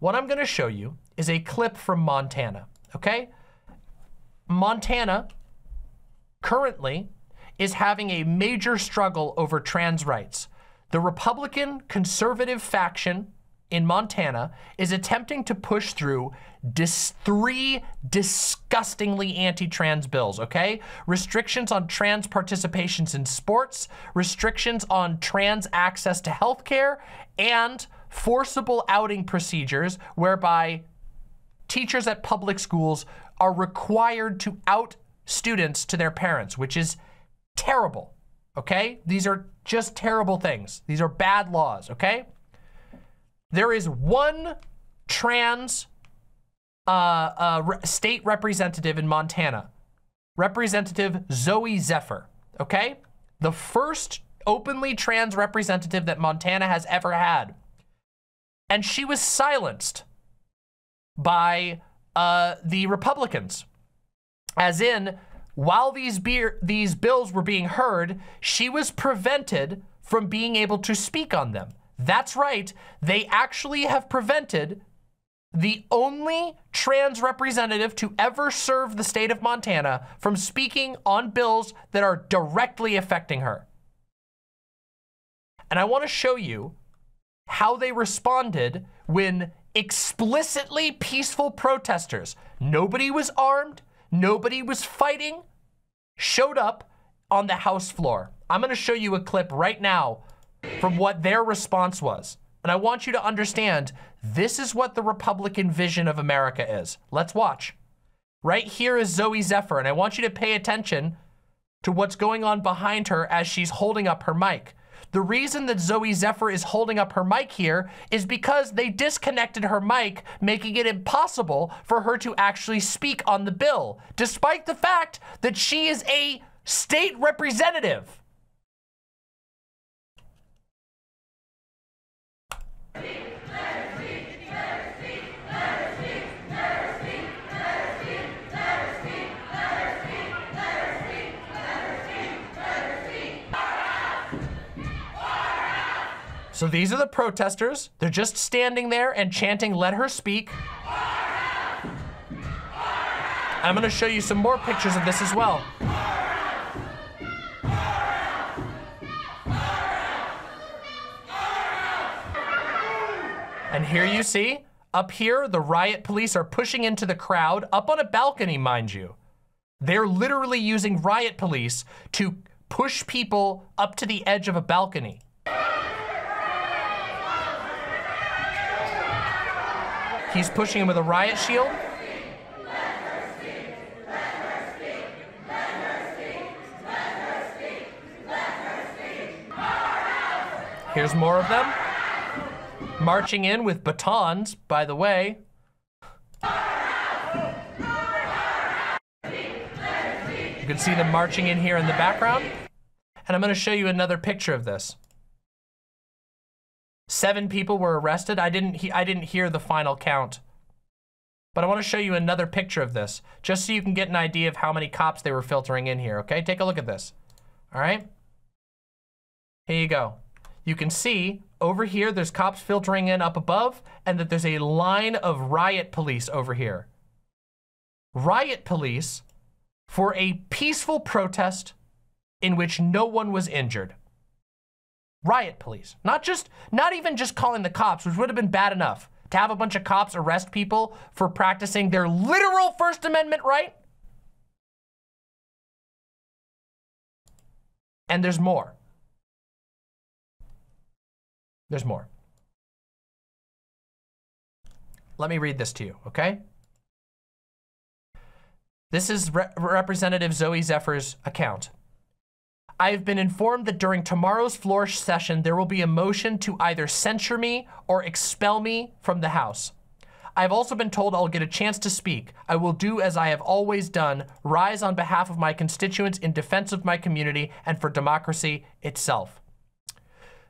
what I'm gonna show you is a clip from Montana, okay? Montana currently is having a major struggle over trans rights. The Republican conservative faction in Montana is attempting to push through dis three disgustingly anti-trans bills, okay? Restrictions on trans participations in sports, restrictions on trans access to healthcare, and forcible outing procedures whereby teachers at public schools are required to out students to their parents, which is terrible, okay? These are just terrible things. These are bad laws, okay? There is one trans uh, uh, re state representative in Montana, Representative Zooey Zephyr, okay? The first openly trans representative that Montana has ever had. And she was silenced by uh, the Republicans. As in, while these, beer, these bills were being heard, she was prevented from being able to speak on them. That's right, they actually have prevented the only trans representative to ever serve the state of Montana from speaking on bills that are directly affecting her. And I want to show you how they responded when explicitly peaceful protesters, nobody was armed, nobody was fighting, showed up on the House floor. I'm going to show you a clip right now from what their response was. And I want you to understand, this is what the Republican vision of America is. Let's watch. Right here is Zooey Zephyr, and I want you to pay attention to what's going on behind her as she's holding up her mic. The reason that Zooey Zephyr is holding up her mic here is because they disconnected her mic, making it impossible for her to actually speak on the bill, despite the fact that she is a state representative. So these are the protesters. They're just standing there and chanting, let her speak. I'm gonna show you some more pictures of this as well. And here you see, up here, the riot police are pushing into the crowd, up on a balcony, mind you. They're literally using riot police to push people up to the edge of a balcony. He's pushing him with a riot shield. Here's more of them. Marching in with batons, by the way. You can see them marching in here in the background. And I'm gonna show you another picture of this. Seven people were arrested. I didn't, he I didn't hear the final count. But I want to show you another picture of this, just so you can get an idea of how many cops they were filtering in here, okay? Take a look at this, all right? Here you go. You can see over here, there's cops filtering in up above, and that there's a line of riot police over here. Riot police for a peaceful protest in which no one was injured riot police. Not just, not even just calling the cops, which would have been bad enough. To have a bunch of cops arrest people for practicing their literal First Amendment right. And there's more. There's more. Let me read this to you, okay? This is Re Representative Zooey Zephyr's account. I have been informed that during tomorrow's floor session, there will be a motion to either censure me or expel me from the House. I've also been told I'll get a chance to speak. I will do as I have always done, rise on behalf of my constituents in defense of my community and for democracy itself.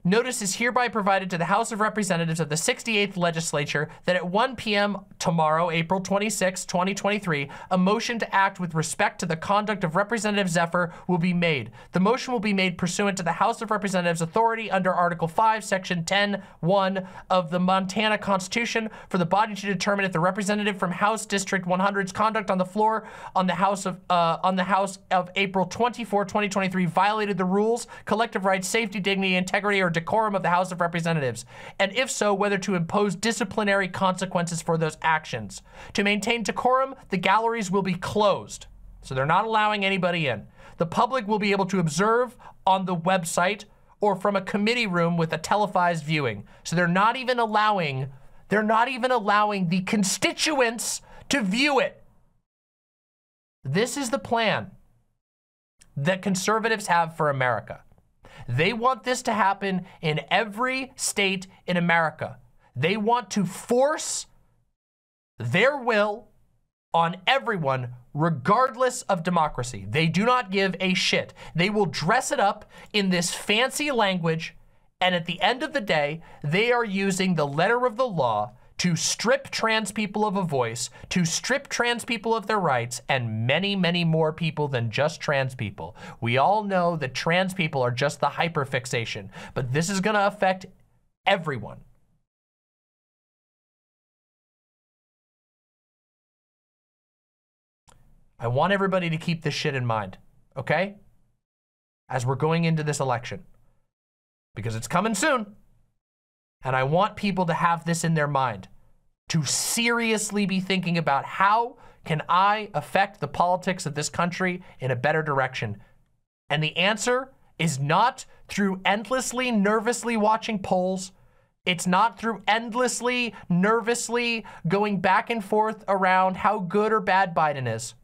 Notice is hereby provided to the House of Representatives of the 68th Legislature that at 1 p.m. tomorrow, April 26, 2023, a motion to act with respect to the conduct of Representative Zephyr will be made. The motion will be made pursuant to the House of Representatives authority under Article 5, Section 10.1 of the Montana Constitution for the body to determine if the representative from House District 100's conduct on the floor on the House of uh, on the House of April 24, 2023 violated the rules, collective rights, safety, dignity, integrity, or decorum of the House of Representatives, and if so, whether to impose disciplinary consequences for those actions. To maintain decorum, the galleries will be closed, so they're not allowing anybody in. The public will be able to observe on the website or from a committee room with a televised viewing. So they're not even allowing, they're not even allowing the constituents to view it. This is the plan that conservatives have for America. They want this to happen in every state in America. They want to force their will on everyone regardless of democracy. They do not give a shit. They will dress it up in this fancy language and at the end of the day, they are using the letter of the law to strip trans people of a voice, to strip trans people of their rights, and many, many more people than just trans people. We all know that trans people are just the hyperfixation, but this is gonna affect everyone. I want everybody to keep this shit in mind, okay? As we're going into this election, because it's coming soon. And I want people to have this in their mind, to seriously be thinking about how can I affect the politics of this country in a better direction? And the answer is not through endlessly, nervously watching polls. It's not through endlessly, nervously going back and forth around how good or bad Biden is.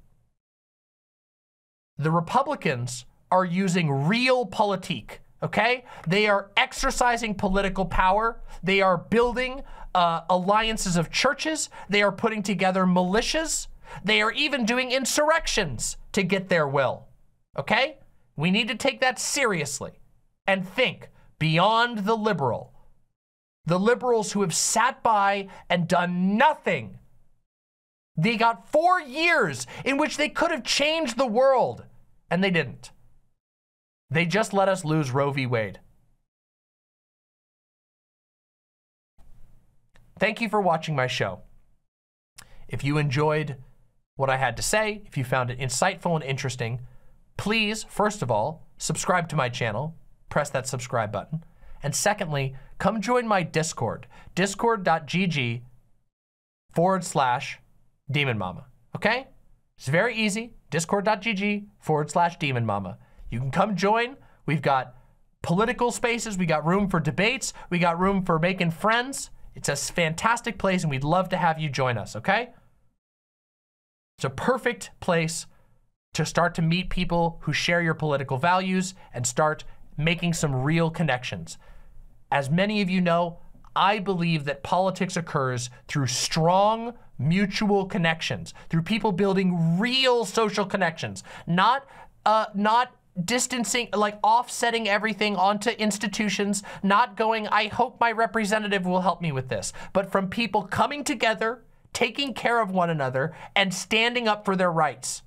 The Republicans are using realpolitik okay? They are exercising political power. They are building uh, alliances of churches. They are putting together militias. They are even doing insurrections to get their will, okay? We need to take that seriously and think beyond the liberal. The liberals who have sat by and done nothing. They got four years in which they could have changed the world, and they didn't. They just let us lose Roe v. Wade. Thank you for watching my show. If you enjoyed what I had to say, if you found it insightful and interesting, please, first of all, subscribe to my channel, press that subscribe button. And secondly, come join my Discord, discord.gg forward slash demon mama. Okay? It's very easy, discord.gg forward slash demon mama. You can come join. We've got political spaces. We got room for debates. We got room for making friends. It's a fantastic place and we'd love to have you join us, okay? It's a perfect place to start to meet people who share your political values and start making some real connections. As many of you know, I believe that politics occurs through strong mutual connections, through people building real social connections, not uh, not distancing, like offsetting everything onto institutions, not going, I hope my representative will help me with this, but from people coming together, taking care of one another, and standing up for their rights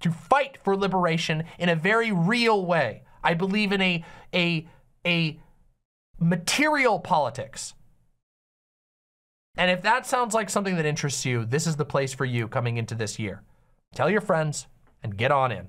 to fight for liberation in a very real way. I believe in a, a, a material politics. And if that sounds like something that interests you, this is the place for you coming into this year. Tell your friends and get on in.